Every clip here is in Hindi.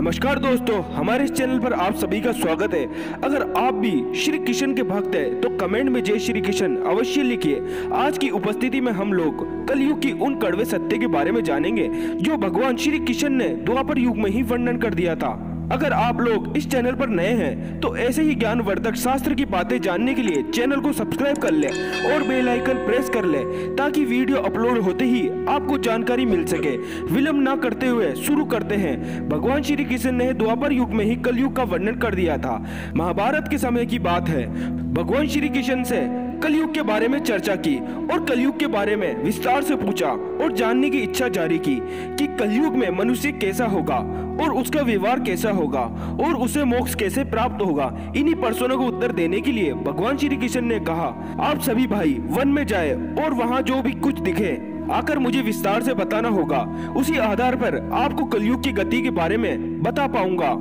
नमस्कार दोस्तों, हमारे इस चैनल पर आप सभी का स्वागत है। अगर आप भी श्री कृष्ण के भक्त हैं तो कमेंट में जय श्री कृष्ण अवश्य लिखिए। आज की उपस्थिति में हम लोग कलयुग की उन कड़वे सत्य के बारे में जानेंगे, जो भगवान श्री कृष्ण ने द्वापर युग में ही वर्णन कर दिया था। अगर आप लोग इस चैनल पर नए हैं तो ऐसे ही ज्ञानवर्धक शास्त्र की बातें जानने के लिए चैनल को सब्सक्राइब कर ले और बेल आइकन प्रेस कर ले, ताकि वीडियो अपलोड होते ही आपको जानकारी मिल सके। विलंब ना करते हुए शुरू करते हैं। भगवान श्री कृष्ण ने द्वापर युग में ही कलयुग का वर्णन कर दिया था। महाभारत के समय की बात है। भगवान श्री कृष्ण से कलयुग के बारे में चर्चा की और कलयुग के बारे में विस्तार से पूछा और जानने की इच्छा जारी की कि कलयुग में मनुष्य कैसा होगा और उसका व्यवहार कैसा होगा और उसे मोक्ष कैसे प्राप्त होगा। इन्हीं प्रश्नों को उत्तर देने के लिए भगवान श्री कृष्ण ने कहा, आप सभी भाई वन में जाए और वहाँ जो भी कुछ दिखे, आकर मुझे विस्तार से बताना होगा। उसी आधार पर आपको कलयुग की गति के बारे में बता पाऊँगा।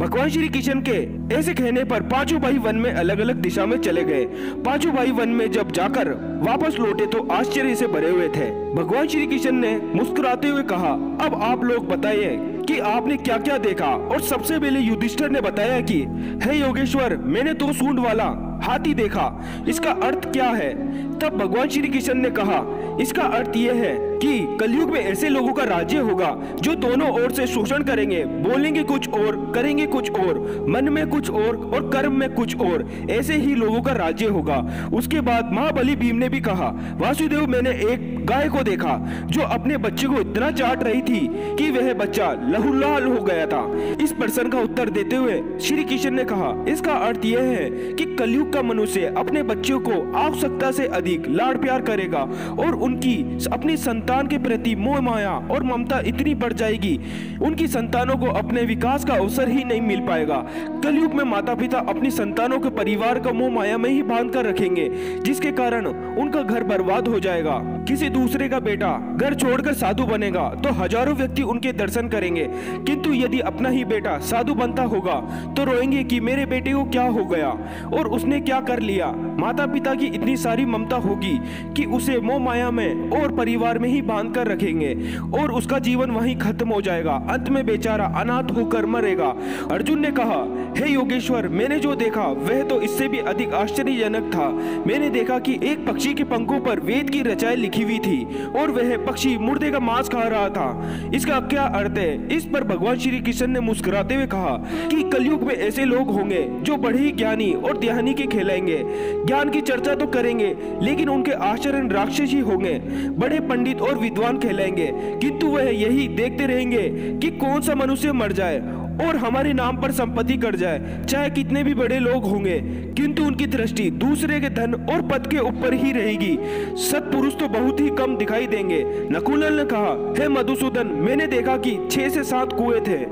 भगवान श्री कृष्ण के ऐसे कहने पर पाँचों भाई वन में अलग अलग दिशा में चले गए। पाँचों भाई वन में जब जाकर वापस लौटे तो आश्चर्य से भरे हुए थे। भगवान श्री कृष्ण ने मुस्कुराते हुए कहा, अब आप लोग बताइए कि आपने क्या क्या देखा? और सबसे पहले युधिष्ठर ने बताया कि, हे योगेश्वर, मैंने दो सूंड वाला हाथी देखा। इसका अर्थ क्या है? तब भगवान श्री कृष्ण ने कहा, इसका अर्थ यह है कि कलयुग में ऐसे लोगों का राज्य होगा जो दोनों ओर से शोषण करेंगे, बोलेंगे कुछ और, करेंगे कुछ और, मन में कुछ और और कर्म में कुछ और, ऐसे ही लोगों का राज्य होगा। उसके बाद महाबली भीम ने भी कहा, वासुदेव, मैंने एक गाय को देखा, जो अपने बच्चे को इतना चाट रही थी कि वह बच्चा लहूलाल हो गया था। इस प्रश्न का उत्तर देते हुए श्री किशन ने कहा, इसका अर्थ यह है कि कलयुग का मनुष्य अपने बच्चों को आवश्यकता से अधिक लाड़ प्यार करेगा और उनकी अपनी संतान के प्रति मोह माया और ममता इतनी बढ़ जाएगी, उनकी संतानों को अपने विकास का अवसर ही नहीं मिल पाएगा। कलयुग में माता पिता अपनी संतानों के परिवार का मोह माया में ही बाँध कर रखेंगे, जिसके कारण उनका घर बर्बाद हो जाएगा। किसी दूसरे का बेटा घर छोड़कर साधु बनेगा तो हज़ारों व्यक्ति उनके दर्शन करेंगे। किंतु यदि अपना ही बेटा साधु बनता होगा तो रोएँगे कि मेरे बेटे को क्या हो गया, और उसने क्या कर लिया। माता पिता की इतनी सारी ममता होगी कि उसे मोह माया में और परिवार में ही बाँध कर रखेंगे और उसका जीवन वहीं खत्म हो जाएगा। अंत में बेचारा अनाथ होकर मरेगा। अर्जुन ने कहा, हे hey योगेश्वर, मैंने जो देखा, वह तो इससे भी अधिक आश्चर्यजनक था। मैंने देखा कि एक पक्षी के पंखों पर वेद की रचाएँ लिखी हुई थी और वह पक्षी मुर्दे का मांस खा रहा था। इसका क्या अर्थ है? इस पर भगवान श्री कृष्ण ने मुस्कुराते हुए कहा कि कलयुग में ऐसे लोग होंगे जो बड़े ही ज्ञानी और ध्यानी के खेलाएँगे। ज्ञान की चर्चा तो करेंगे, लेकिन उनके आचरण राक्षसी होंगे। बड़े पंडित और विद्वान कहलाएँगे किंतु वह यही देखते रहेंगे कि कौन सा मनुष्य मर जाए और हमारे नाम पर संपत्ति कर जाए, चाहे कितने भी बड़े लोग होंगे, किंतु उनकी दृष्टि दूसरे के धन और पद के ऊपर ही रहेगी। सत्पुरुष तो बहुत ही कम दिखाई देंगे। नकुलन ने कहा, हे मधुसूदन, मैंने देखा कि छह से सात कुएँ थे,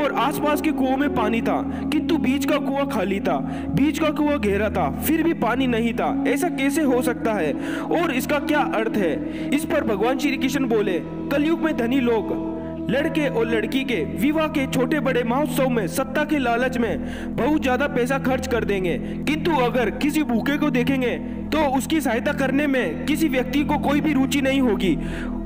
और आसपास के कुओं में पानी था, किंतु बीच का कुआँ खाली था, बीच का कुआँ गहरा था, फिर भी पानी नहीं था। ऐसा कैसे हो सकता है? और इसका क्या अर्थ है? इस पर भगवान श्री कृष्ण बोले, कलयुग में धनी लोग लड़के और लड़की के विवाह के छोटे बड़े महोत्सव में सत्ता के लालच में बहुत ज़्यादा पैसा खर्च कर देंगे। किंतु अगर किसी भूखे को देखेंगे तो उसकी सहायता करने में किसी व्यक्ति को कोई भी रुचि नहीं होगी।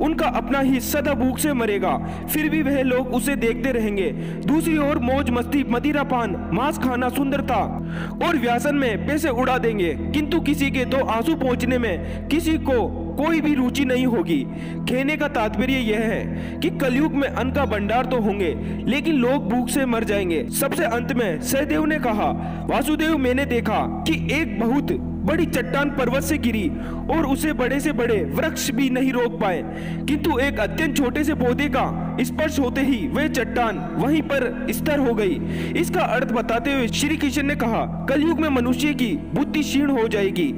उनका अपना ही सदा भूख से मरेगा। फिर भी वह लोग उसे देखते रहेंगे। दूसरी ओर मौज मस्ती, मदिरा पान, मांस खाना, सुंदरता और व्यासन में पैसे उड़ा देंगे। किंतु किसी के दो आँसू पहुँचने में किसी को कोई भी रुचि नहीं होगी। कहने का तात्पर्य यह है कि कलयुग में अन्न का भंडार तो होंगे, लेकिन लोग भूख से मर जाएँगे। सबसे अंत में सहदेव ने कहा, वासुदेव, मैंने देखा कि एक बहुत बड़ी चट्टान पर्वत से गिरी और उसे बड़े से बड़े वृक्ष भी नहीं रोक पाए। किंतु एक अत्यंत छोटे से पौधे का स्पर्श होते ही वह चट्टान वहीं पर स्थिर हो गई। इसका अर्थ बताते हुए श्री कृष्ण ने कहा, कलयुग में मनुष्य की बुद्धि क्षीण हो जाएगी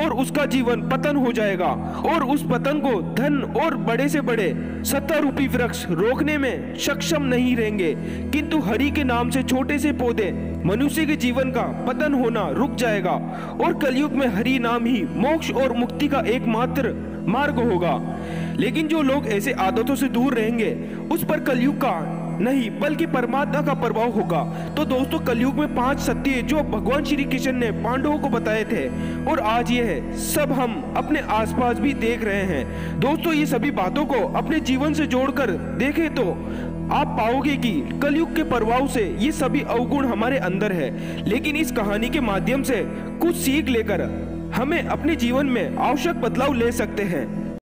और उसका जीवन पतन हो जाएगा और उस पतन को धन और बड़े से बड़े सत्ता रूपी वृक्ष रोकने में सक्षम नहीं रहेंगे। किंतु हरि के नाम से छोटे से पौधे मनुष्य के जीवन का पतन होना रुक जाएगा और कलयुग में हरि नाम ही मोक्ष और मुक्ति का एकमात्र मार्ग होगा। लेकिन जो लोग ऐसे आदतों से दूर रहेंगे, उस पर कलयुग का नहीं, बल्कि परमात्मा का प्रभाव होगा। तो दोस्तों, कलयुग में पाँच सत्य जो भगवान श्री कृष्ण ने पांडवों को बताए थे और आज ये है। सब हम अपने आसपास भी देख रहे हैं। दोस्तों, ये सभी बातों को अपने जीवन से जोड़कर देखें तो आप पाओगे कि कलयुग के प्रभाव से ये सभी अवगुण हमारे अंदर है, लेकिन इस कहानी के माध्यम से कुछ सीख लेकर हमें अपने जीवन में आवश्यक बदलाव ले सकते हैं।